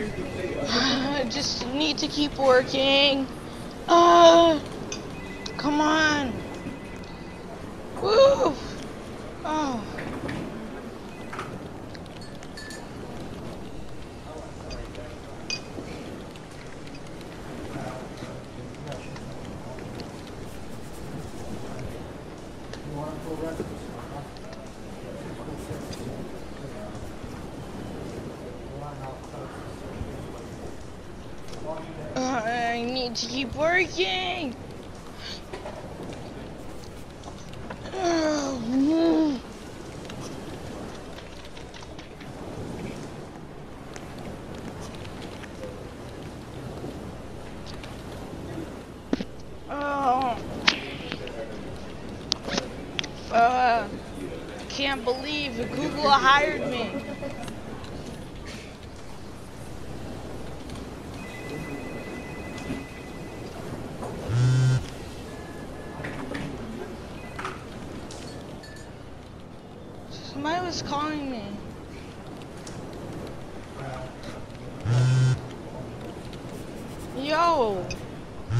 I just need to keep working. Uh, come on. Woo. Oh. Uh, I need to keep working. Oh, Oh. Uh, can't believe Google hired me. Somebody was calling me. Yo,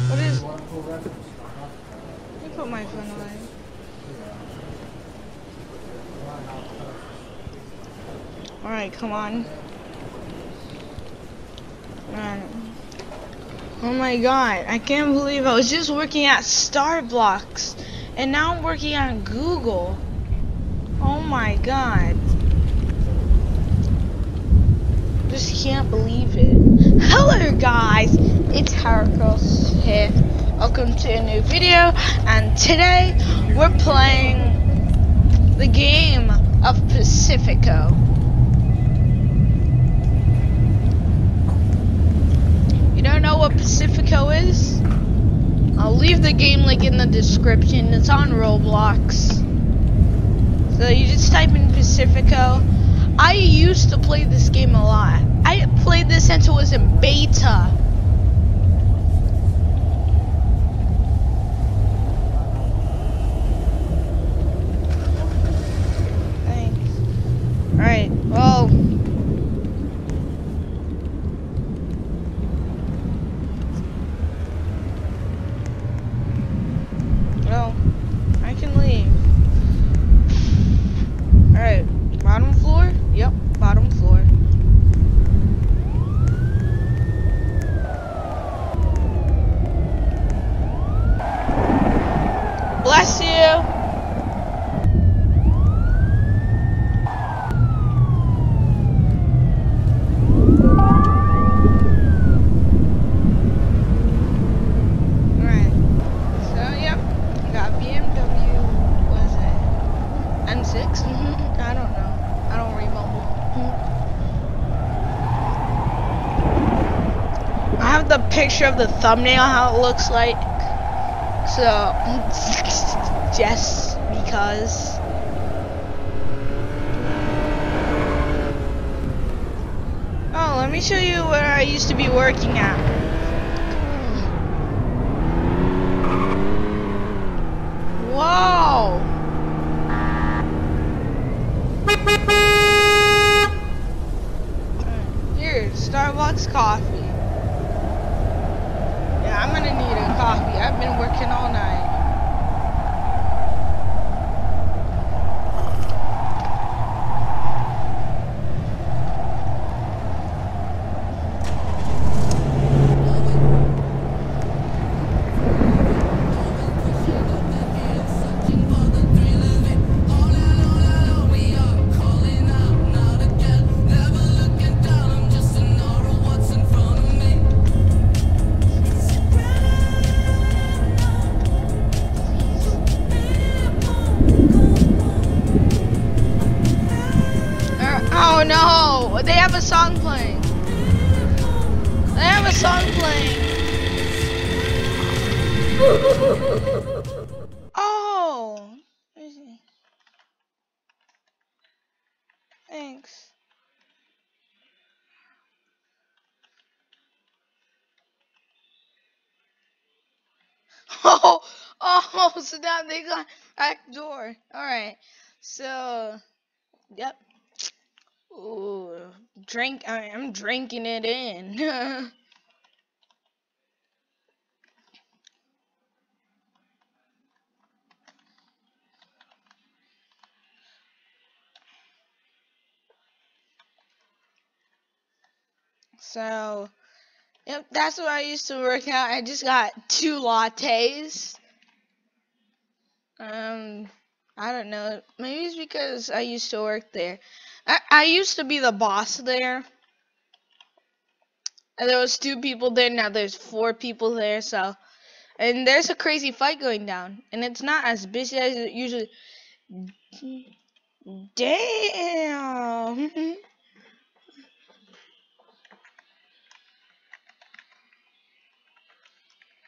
what is? Let me put my phone away. All right, come on. Alright. Oh my god, I can't believe I was just working at Starbucks and now I'm working on Google. Oh my god. Just can't believe it. Hello guys, it's Heracross here. Welcome to a new video and today we're playing the game of Pacifico. You don't know what Pacifico is? I'll leave the game link in the description. It's on Roblox. So you just type in Pacifico. I used to play this game a lot. I played this since it was in beta. Thanks. Alright, well. Well, I can leave. Alright, bottom floor? Yep, bottom floor. Bless you! Alright. So, yep, got BMW, what is it? M6? Mhm, I don't know. I don't read mobile. I have the picture of the thumbnail, how it looks like. So, just because. Oh, let me show you where I used to be working at. A song playing. They have a song playing. Oh. Let me see. Thanks. Oh, oh, so now they got back door. All right. So, yep. Ooh, drink. I, I'm drinking it in. so, yep, that's what I used to work out. I just got two lattes. Um, I don't know. Maybe it's because I used to work there. I, I used to be the boss there. And there was two people there, now there's four people there, so and there's a crazy fight going down. And it's not as busy as it usually Damn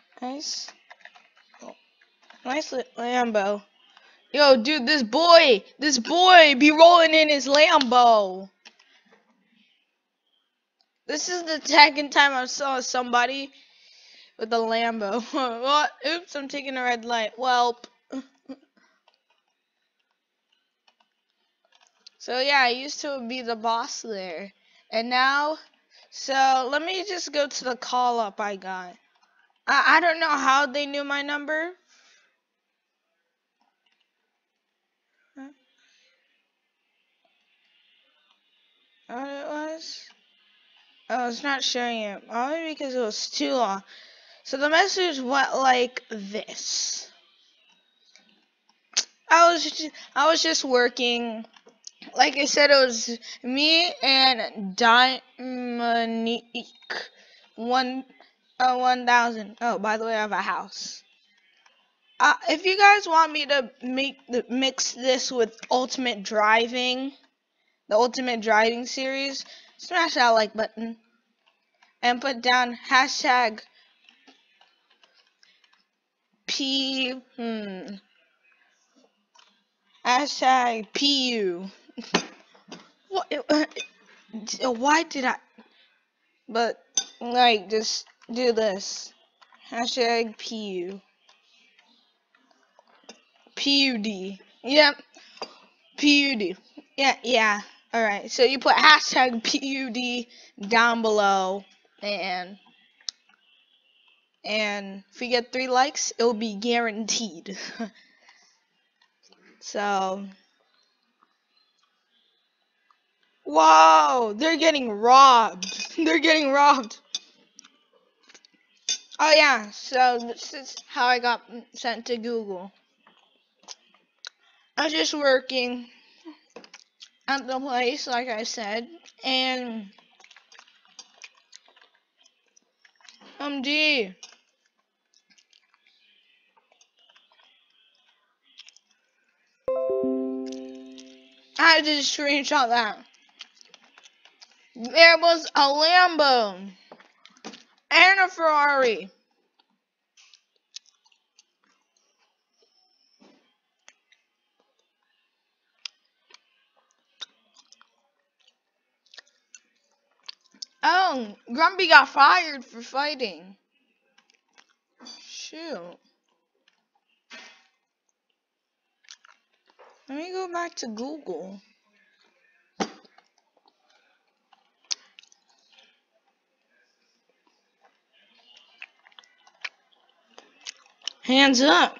Nice. Nice Lambo. Yo, dude, this boy, this boy be rolling in his Lambo. This is the second time I saw somebody with a Lambo. Oops, I'm taking a red light. Welp. so yeah, I used to be the boss there. And now, so let me just go to the call up I got. I, I don't know how they knew my number. It was? Oh, it's not showing it. Probably because it was too long. So the message went like this. I was just, I was just working. Like I said, it was me and Dominique. One, uh, one thousand. Oh, by the way, I have a house. Uh, if you guys want me to make the mix this with Ultimate Driving, the Ultimate Driving series, smash that like button and put down hashtag P hmm hashtag PU. what? Uh, why did I? But like, just do this hashtag PU. PUD. Yep. PUD. Yeah, yeah. Alright, so you put hashtag PUD down below, and and if we get three likes, it'll be guaranteed. so, whoa, they're getting robbed. they're getting robbed. Oh yeah, so this is how I got sent to Google. I was just working at the place, like I said, and um, MD. I had to screenshot that. There was a Lambo and a Ferrari. Oh, Grumpy got fired for fighting. Shoot. Let me go back to Google. Hands up.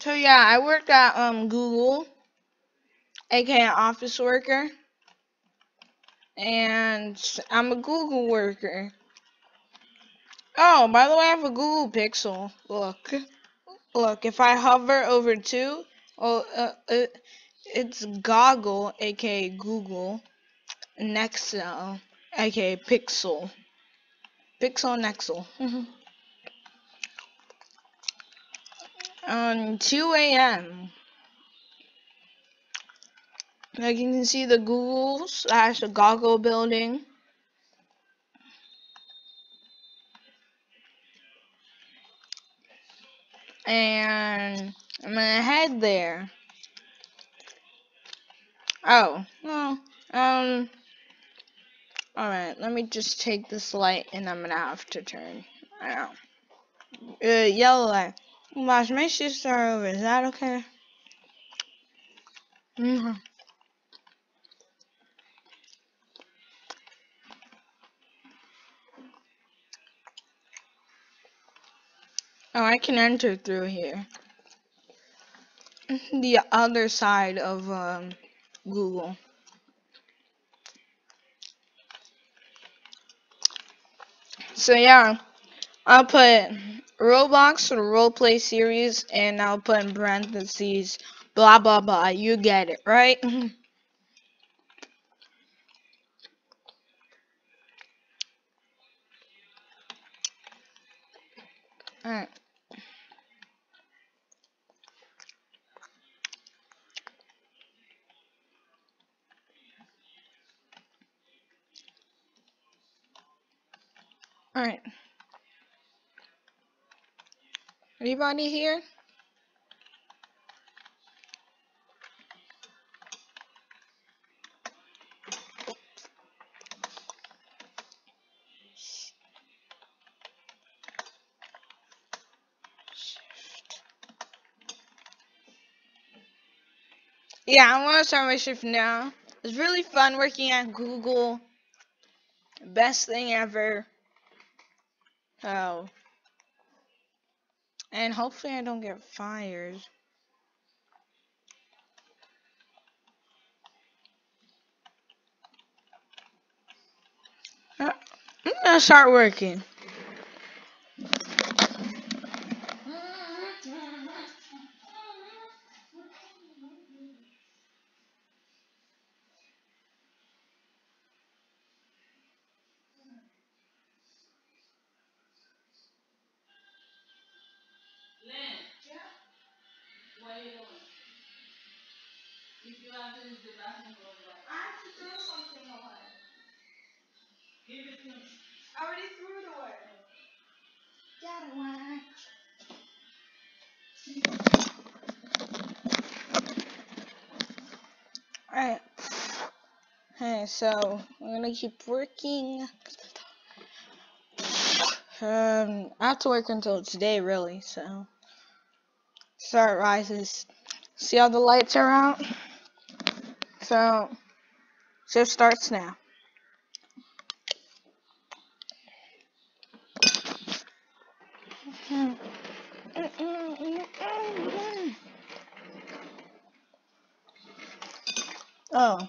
So yeah, I worked at um Google, aka office worker and I'm a Google worker. Oh, by the way, I have a Google Pixel. Look, look. If I hover over two, oh, uh, uh, it's Goggle, aka Google, Nexel, aka Pixel, Pixel Nexel. On 2 a.m. Like you can see the Google slash the Goggle building. And I'm gonna head there. Oh, well, um, alright, let me just take this light and I'm gonna have to turn. I Uh, yellow light. Watch, my sister over, is that okay? Mm -hmm. Oh, I can enter through here. The other side of um, Google. So yeah, I'll put Roblox roleplay series, and I'll put in parentheses, blah blah blah. You get it, right? Alright. Alright. Anybody here? Yeah, I want to start my shift now. It's really fun working at Google. Best thing ever. Oh. And hopefully I don't get fired. Uh, I'm gonna start working. So I'm gonna keep working. Um, I have to work until today, really. So, start rises. See how the lights are out? So, shift starts now. Oh,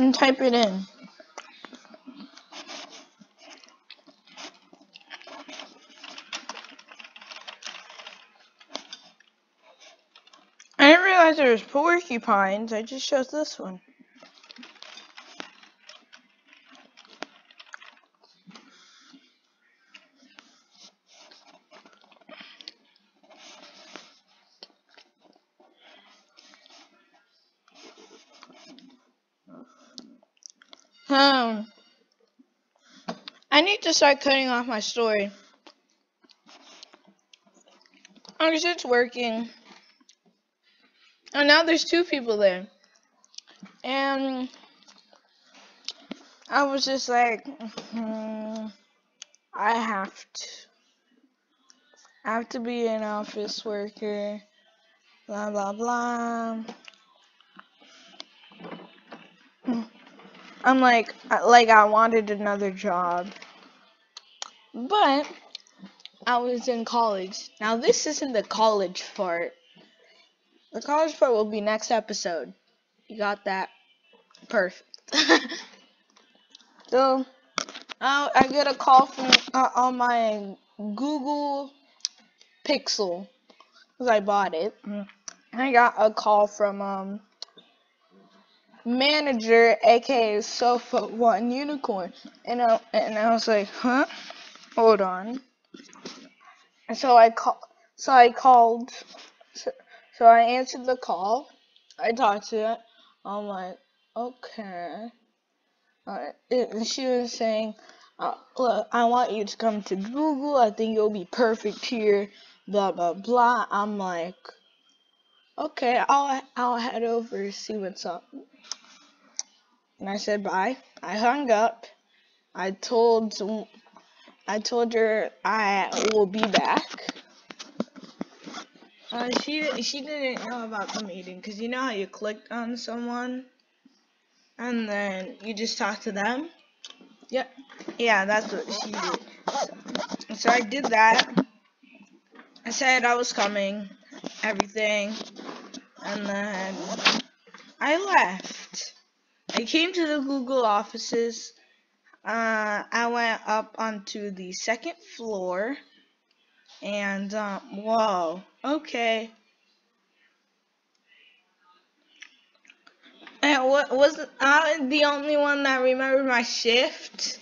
And type it in. I didn't realize there was porcupines. I just chose this one. Um, I need to start cutting off my story. Because it's working. And now there's two people there. And I was just like, hmm, I have to. I have to be an office worker. Blah, blah, blah. I'm like, like I wanted another job. But I was in college. Now this isn't the college part. The college part will be next episode. You got that? Perfect. so, I, I get a call from uh, on my Google Pixel because I bought it. I got a call from um manager, aka Sofa One Unicorn, and I and I was like, huh? Hold on. So I call, so I called, so, I answered the call. I talked to it. I'm like, okay. Uh, and she was saying, uh, look, I want you to come to Google. I think you'll be perfect here. blah blah blah. I'm like, okay, I'll I'll head over see what's up. And I said bye. I hung up. I told I told her I will be back. Uh, she she didn't know about the meeting because you know how you clicked on someone and then you just talk to them. Yep. Yeah, that's what she did. So, so I did that. I said I was coming, everything, and then I left. I came to the Google offices. Uh, I went up onto the second floor, and um, whoa, okay. And what was I the only one that remembered my shift?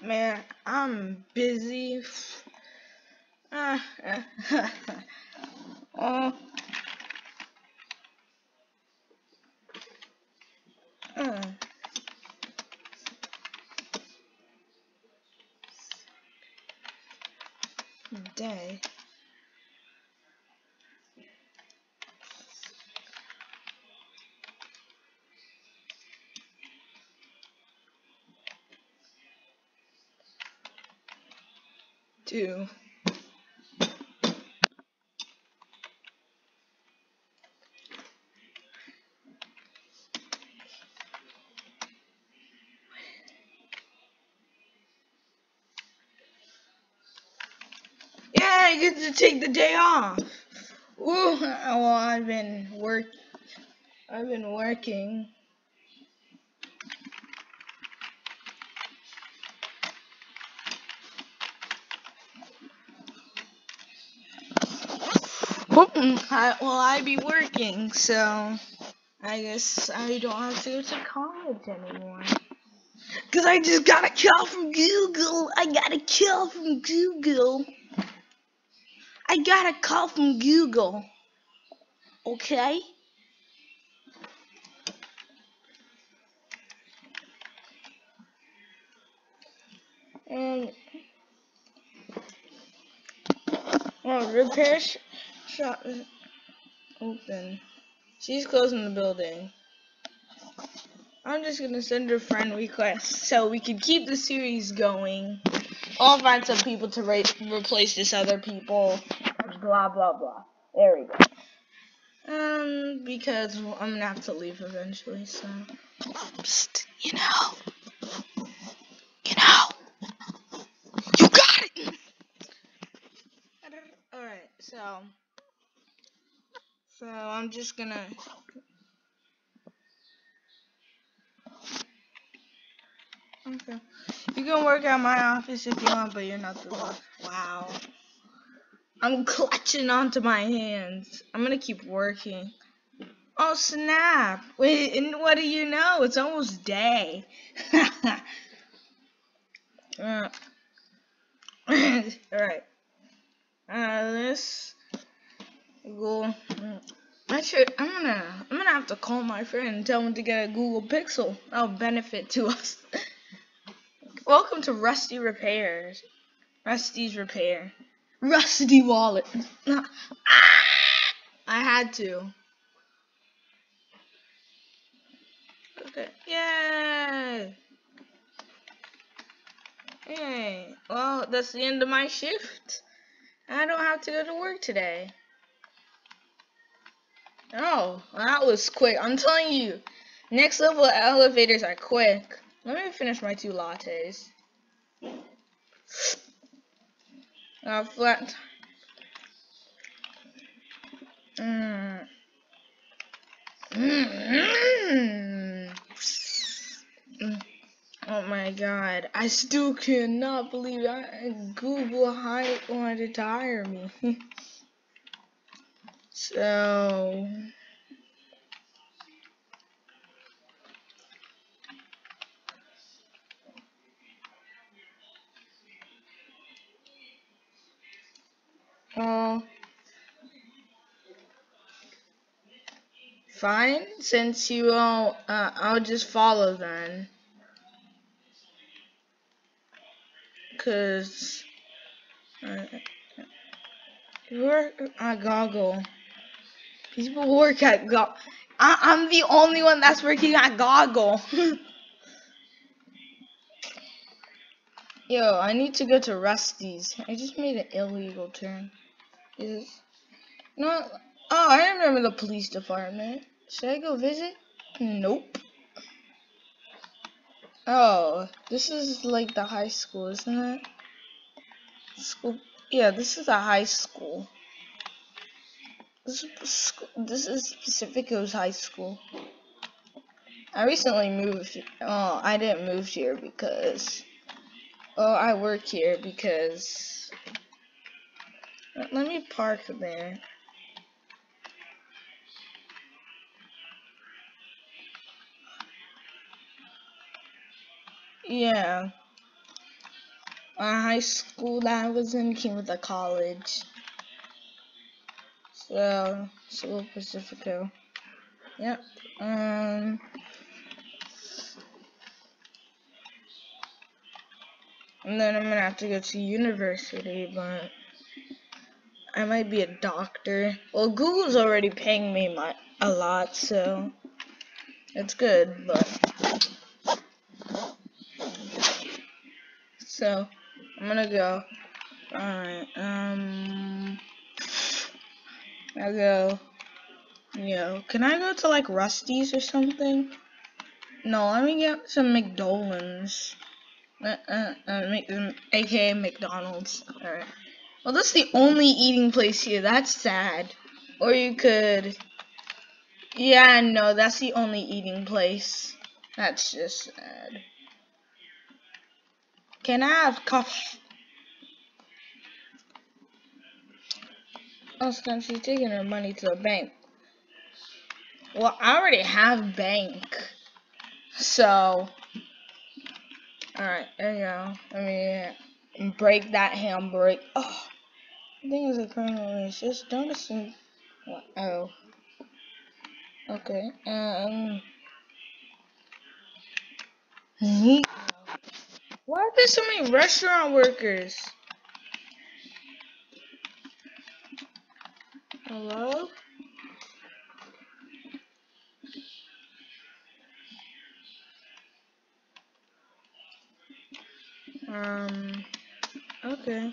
Man, I'm busy. Uh, uh, uh. Day. Two. Yeah, I get to take the day off. Ooh, well, I've been work. I've been working. Mm, I, well, I be working, so I guess I don't have to go to college anymore. Cause I just got a call from Google. I got a call from Google. Got a call from Google. Okay? And oh, repair sh shop open. She's closing the building. I'm just gonna send her friend request so we can keep the series going. I'll find some people to re replace this other people. Blah blah blah. There we go. Um, because I'm gonna have to leave eventually, so. Psst, you know. You know. You got it! Alright, so. So I'm just gonna Okay. You can work at my office if you want, but you're not the boss. Wow. I'm clutching onto my hands. I'm gonna keep working. Oh snap! Wait, and what do you know? It's almost day. uh, Alright. Uh. I should. I'm gonna. I'm gonna have to call my friend and tell him to get a Google Pixel. That'll benefit to us. Welcome to Rusty Repairs. Rusty's Repair. Rusty Wallet. I had to. Okay. Yay! Yay. Well, that's the end of my shift. I don't have to go to work today. Oh, that was quick. I'm telling you, next level elevators are quick. Let me finish my two lattes. Uh, flat. Mm. Mm. Mm. Oh my god. I still cannot believe I, Google wanted to hire me. so. Oh. Fine, since you won't, uh, I'll just follow then. Cause, uh, work at Goggle. People work at Goggle. I'm the only one that's working at Goggle. Yo, I need to go to Rusty's. I just made an illegal turn. Is no? Oh, I remember the police department. Should I go visit? Nope. Oh, this is like the high school, isn't it? School. Yeah, this is a high school. This is, this is Pacifico's high school. I recently moved. Oh, I didn't move here because Oh, I work here because... Let me park there. Yeah. My high school that I was in came with a college. So, School Pacifico. Yep. Um... And then I'm gonna have to go to university, but I might be a doctor. Well, Google's already paying me my, a lot, so it's good, but so I'm gonna go. Alright, um I go you know, can I go to like Rusty's or something? No, let me get some McDolans. Uh, uh, uh, aka McDonald's. Alright. Well, that's the only eating place here. That's sad. Or you could... Yeah, no, that's the only eating place. That's just sad. Can I have coffee? Oh, so she's taking her money to the bank. Well, I already have bank. So, Alright, there you go. Let me break that handbrake. Oh, I think it's a criminal. It's just. What? Oh. Okay. Um. Why are there so many restaurant workers? Hello? Um, okay.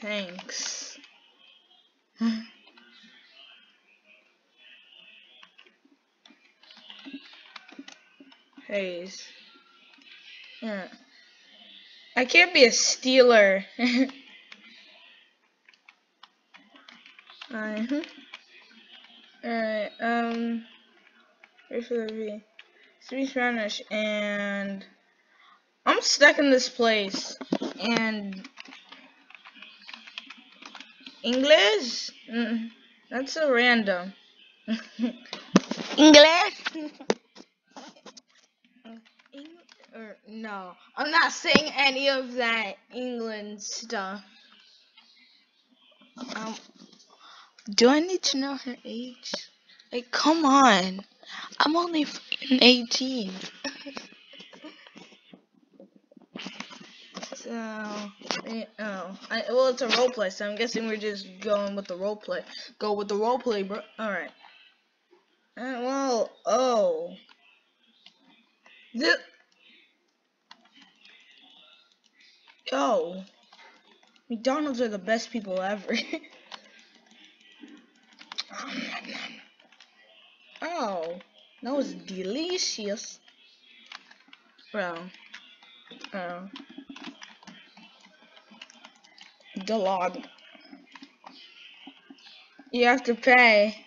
Thanks. Hayes. Yeah. I can't be a stealer. uh -huh. Alright, um, wait for the V. Three Spanish and I'm stuck in this place. And English? Mm, that's so random. English? or, no, I'm not saying any of that England stuff. Um, do I need to know her age? Like, come on. I'm only 18. So, oh, I, well, it's a role play, so I'm guessing we're just going with the role play. Go with the role play, bro. All right. Uh, well, oh, the oh, McDonald's are the best people ever. oh, that was delicious, bro. Oh the log. You have to pay.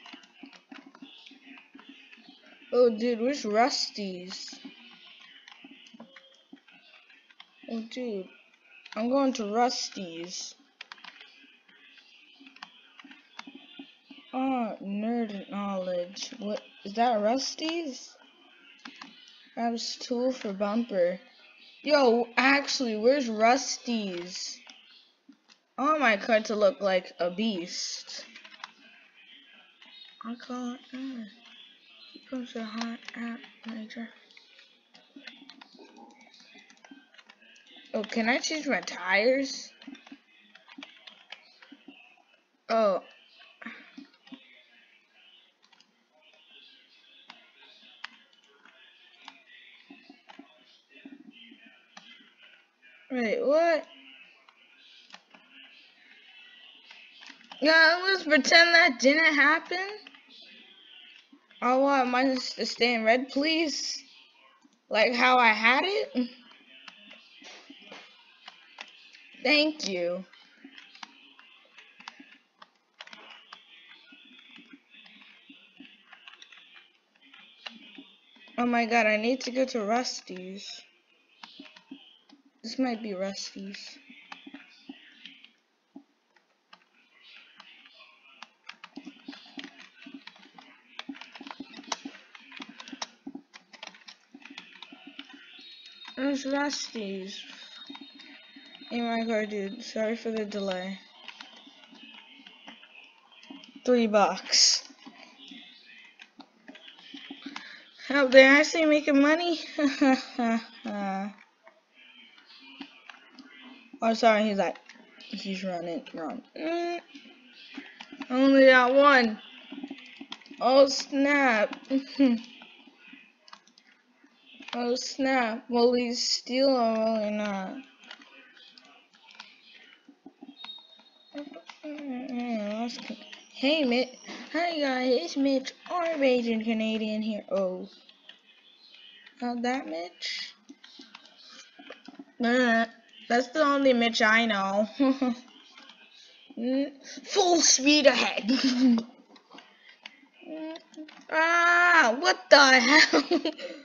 Oh, dude, where's Rusty's? Oh, dude, I'm going to Rusty's. Oh, nerd knowledge. What is that? Rusty's? Grabs tool for bumper. Yo, actually, where's Rusty's? I want my car to look like a beast. I. Uh, keep on so hot at major. Oh, can I change my tires? Oh. Wait, what? Yeah, let's pretend that didn't happen. Oh, I want mine to stay in red, please. Like how I had it. Thank you. Oh my god, I need to go to Rusty's. This might be Rusty's. There's Rusty's. Hey my god, dude. Sorry for the delay. Three bucks. Oh, they're actually making money? oh, sorry, he's like, he's running wrong. Mm. Only got one. Oh, snap. oh, snap. Will he steal or will he not? Hey, Mitch. Hi, guys. It's Mitch, our Asian Canadian here. Oh. Not that Mitch? Nah, that's the only Mitch I know. Full speed ahead. ah, what the hell?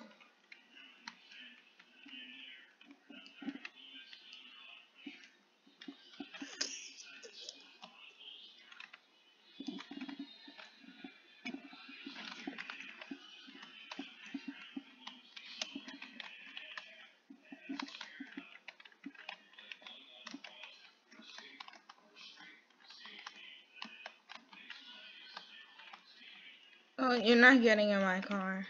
you're not getting in my car.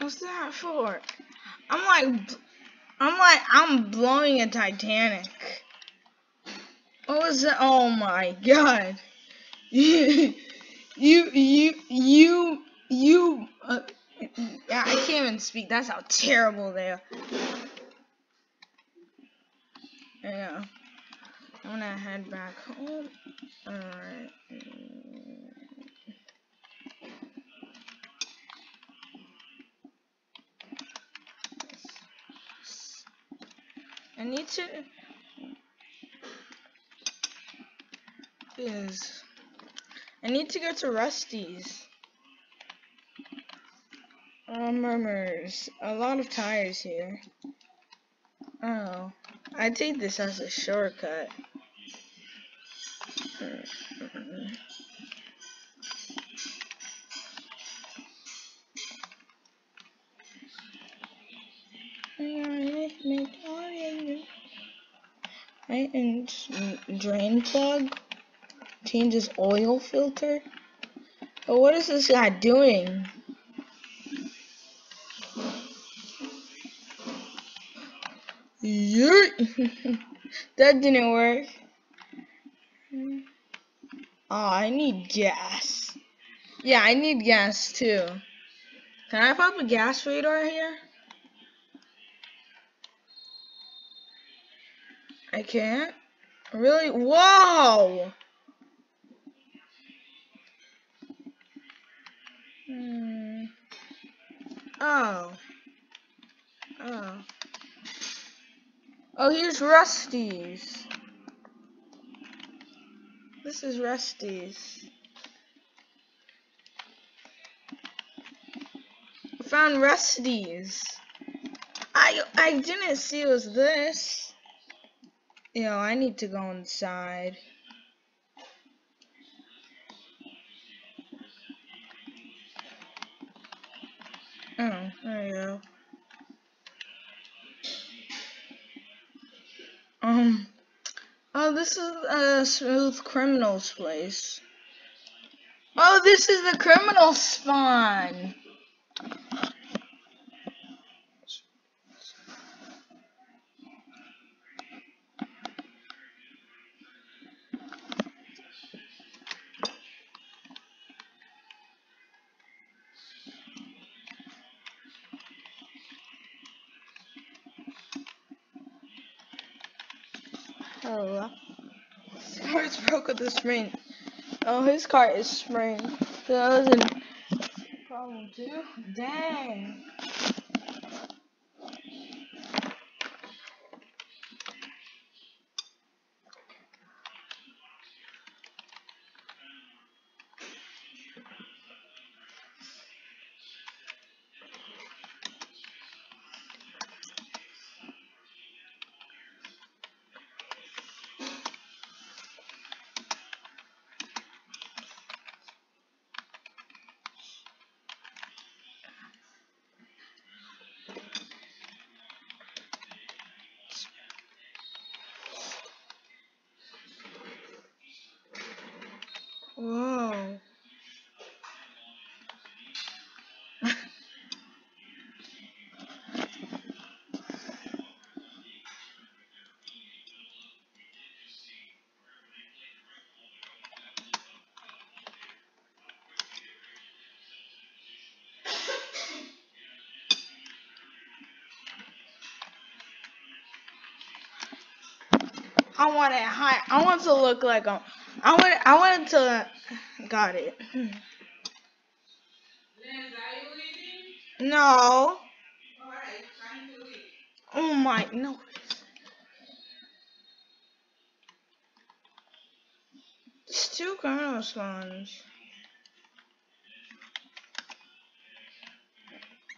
What's that for? I'm like I'm like, I'm blowing a Titanic. What was that? Oh my god. you, you, you, you, you, uh, yeah, I can't even speak. That's how terrible they are. I know. I'm gonna head back home. Alright. Need to is I need to go to Rusty's. Oh, murmurs. A lot of tires here. Oh. I take this as a shortcut. And drain plug changes oil filter. But what is this guy doing? That didn't work. Oh, I need gas. Yeah, I need gas too. Can I pop a gas radar here? I can't. Really? Whoa! Hmm. Oh. Oh. Oh, here's Rusty's. This is Rusty's. I found Rusty's. I I didn't see it was this. Yo, I need to go inside. Oh, there you go. Um, oh, this is a smooth criminal's place. Oh, this is the criminal spawn. With the spring. Oh, his car is spring. So that was a problem too. Dang. I want it high. I want to look like a. I want. I wanted to. Got it. No. Oh my no. It's two criminal spawns.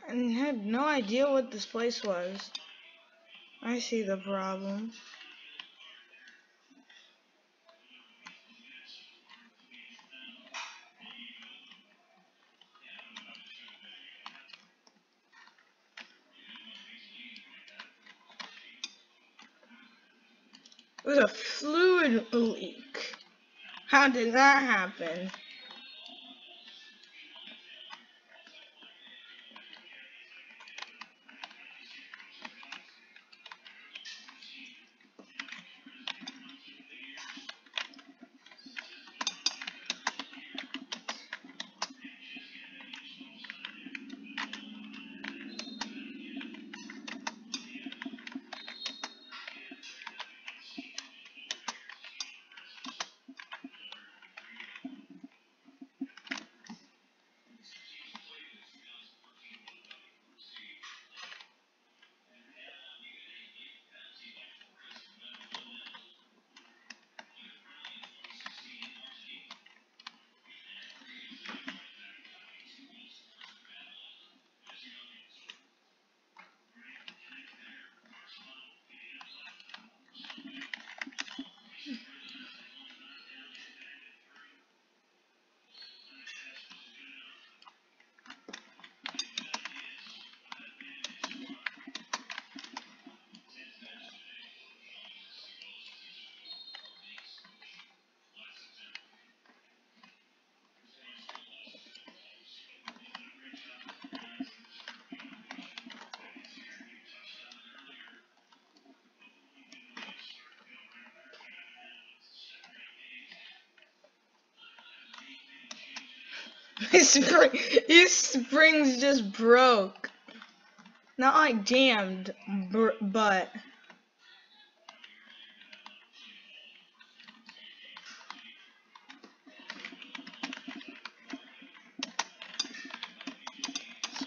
And had no idea what this place was. I see the problem. Did that happen? His spring, his springs just broke. Not like jammed, but.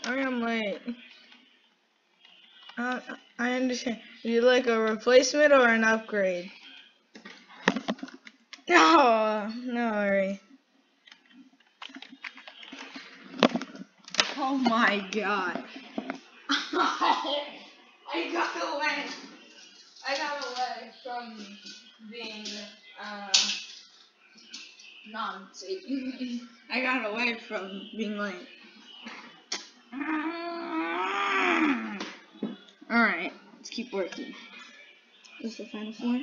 Sorry I'm late. Uh, I understand. Do you like a replacement or an upgrade? No, no worry. Oh my god. I got away. I got away from being uh safe. I got away from being like. Alright, let's keep working. This is the final floor.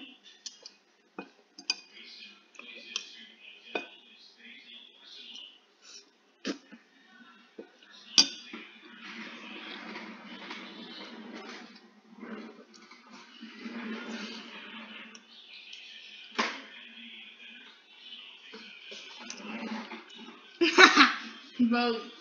Boat.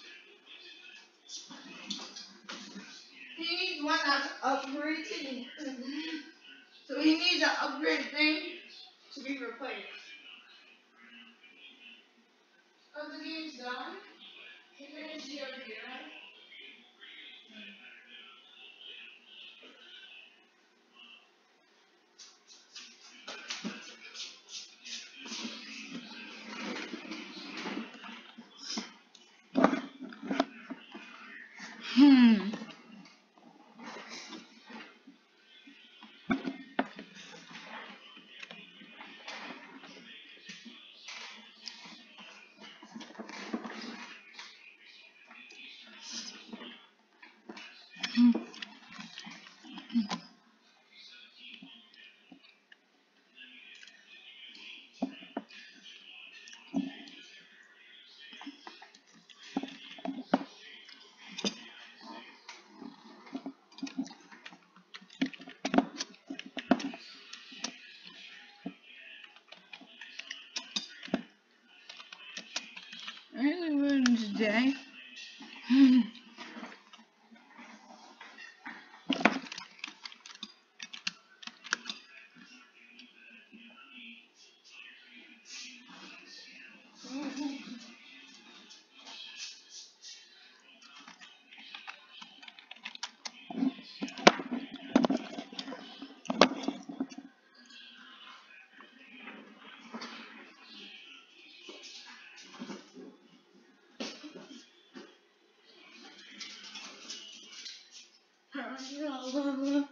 Really ruined today. Allah'ım.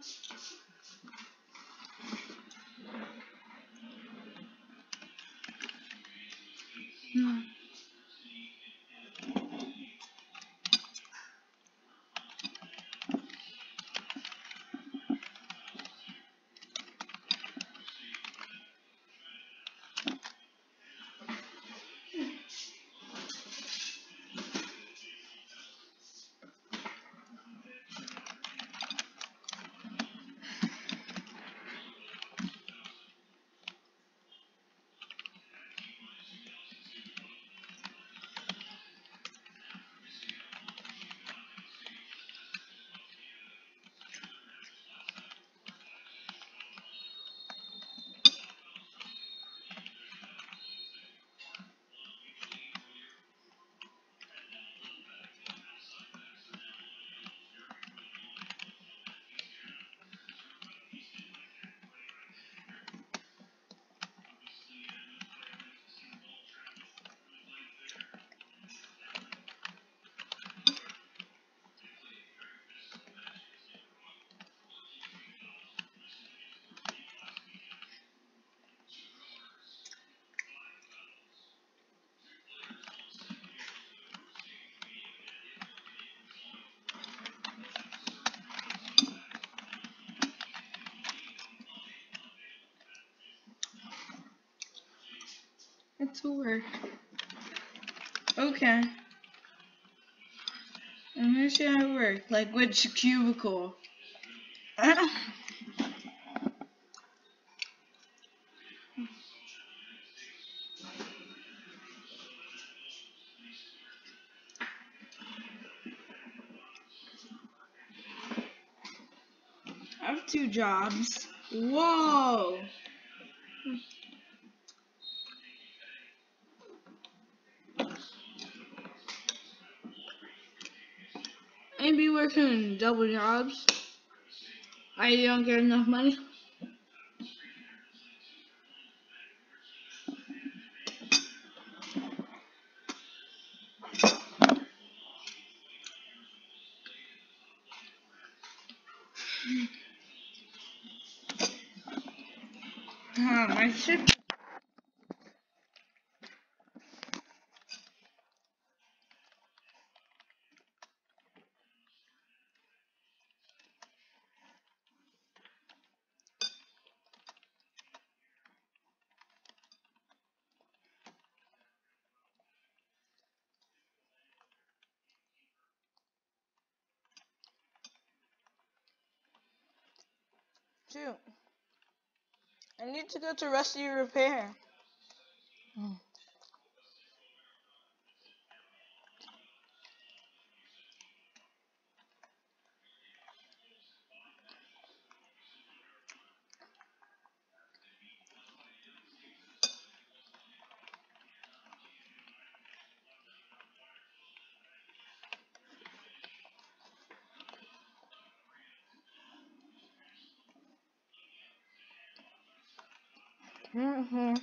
A work. Okay. Me see how it works. Like which cubicle? I have two jobs. Whoa! working double jobs. I don't get enough money. Um, my should Shoot. I need to go to Rusty Repair. Mm-hmm.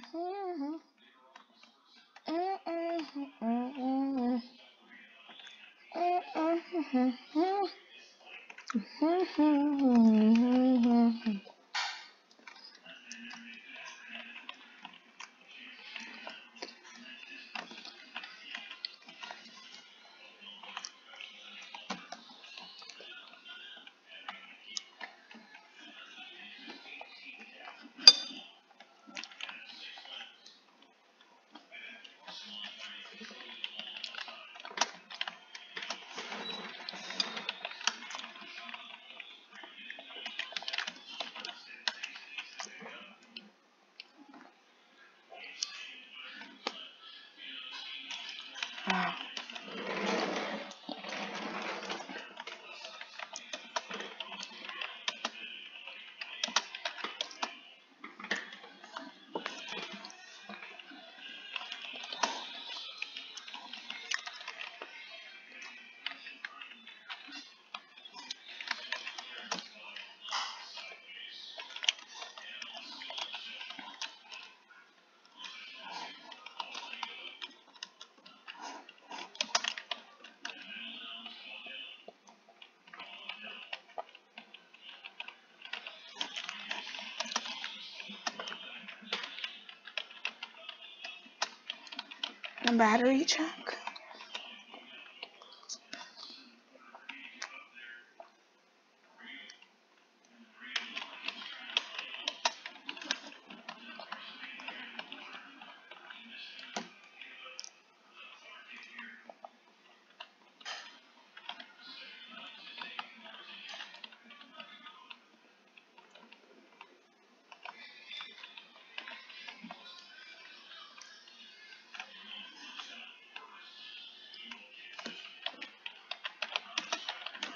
Battery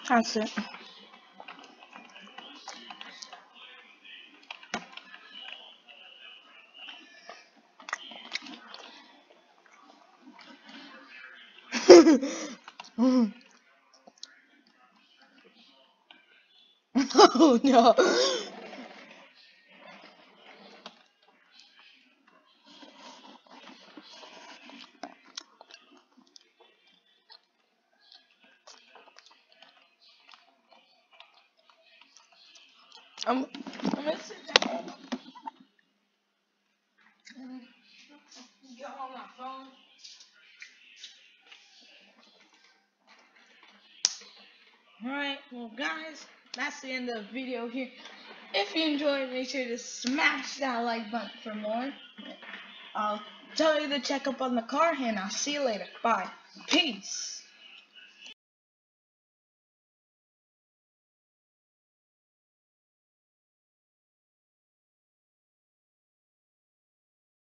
check. That's it. oh no. The end of the video here. If you enjoyed, make sure to smash that like button for more. I'll tell you to check up on the car and I'll see you later. Bye. Peace.